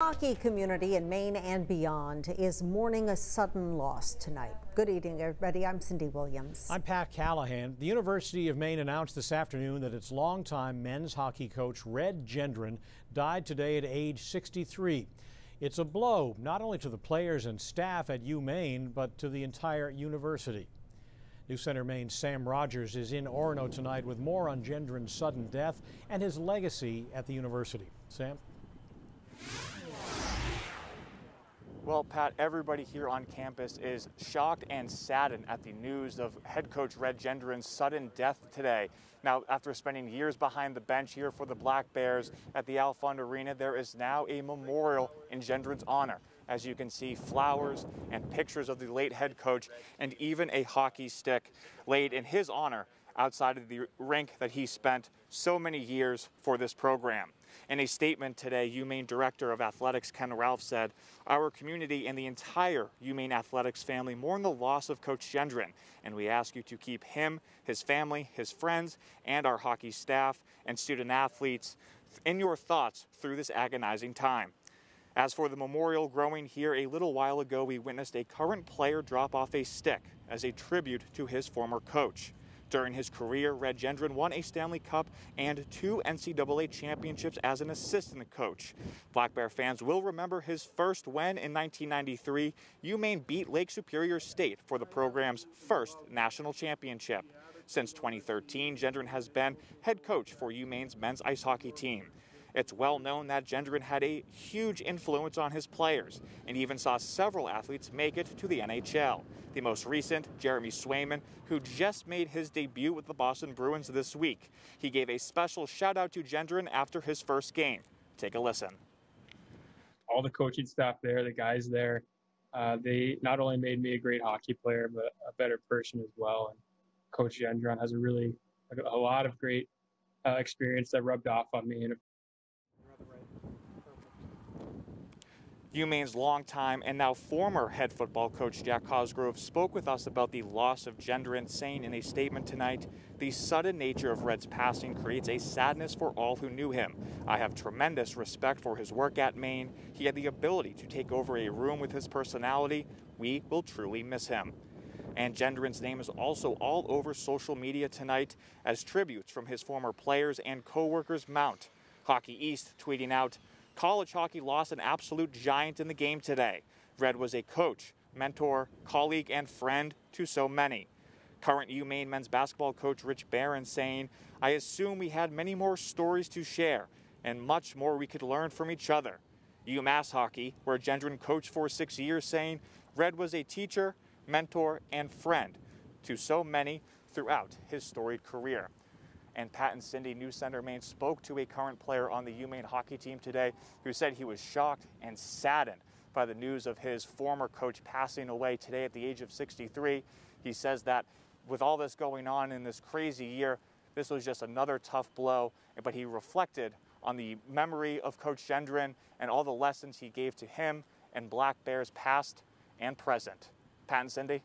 hockey community in Maine and beyond is mourning a sudden loss tonight. Good evening, everybody. I'm Cindy Williams. I'm Pat Callaghan. The University of Maine announced this afternoon that its longtime men's hockey coach, Red Gendron, died today at age 63. It's a blow not only to the players and staff at UMaine, but to the entire university. News Center Maine's Sam Rogers is in Orono tonight with more on Gendron's sudden death and his legacy at the university. Sam? Well, Pat, everybody here on campus is shocked and saddened at the news of head coach Red Gendron's sudden death today. Now, after spending years behind the bench here for the Black Bears at the Alfond Arena, there is now a memorial in Gendron's honor. As you can see, flowers and pictures of the late head coach and even a hockey stick laid in his honor outside of the rink that he spent so many years for this program. In a statement today, UMaine Director of Athletics Ken Ralph said, Our community and the entire UMaine Athletics family mourn the loss of Coach Gendron, and we ask you to keep him, his family, his friends, and our hockey staff and student athletes in your thoughts through this agonizing time. As for the memorial growing here, a little while ago we witnessed a current player drop off a stick as a tribute to his former coach. During his career, Red Gendron won a Stanley Cup and two NCAA championships as an assistant coach. Black Bear fans will remember his first win in 1993. UMaine beat Lake Superior State for the program's first national championship. Since 2013, Gendron has been head coach for UMaine's men's ice hockey team. It's well known that Gendron had a huge influence on his players and even saw several athletes make it to the NHL. The most recent, Jeremy Swayman, who just made his debut with the Boston Bruins this week. He gave a special shout out to Gendron after his first game. Take a listen. All the coaching staff there, the guys there, uh, they not only made me a great hockey player, but a better person as well. And Coach Gendron has a really a lot of great uh, experience that rubbed off on me. And UMaine's longtime and now former head football coach Jack Cosgrove spoke with us about the loss of Gendron, saying in a statement tonight, the sudden nature of Red's passing creates a sadness for all who knew him. I have tremendous respect for his work at Maine. He had the ability to take over a room with his personality. We will truly miss him. And Gendron's name is also all over social media tonight as tributes from his former players and co-workers mount. Hockey East tweeting out, College hockey lost an absolute giant in the game today. Red was a coach, mentor, colleague, and friend to so many. Current UMaine men's basketball coach Rich Barron saying, I assume we had many more stories to share and much more we could learn from each other. UMass hockey, where Gendron coached for six years, saying Red was a teacher, mentor, and friend to so many throughout his storied career and Pat and Cindy News Center Maine spoke to a current player on the UMaine hockey team today who said he was shocked and saddened by the news of his former coach passing away today at the age of 63. He says that with all this going on in this crazy year, this was just another tough blow, but he reflected on the memory of Coach Gendron and all the lessons he gave to him and Black Bears past and present. Pat and Cindy?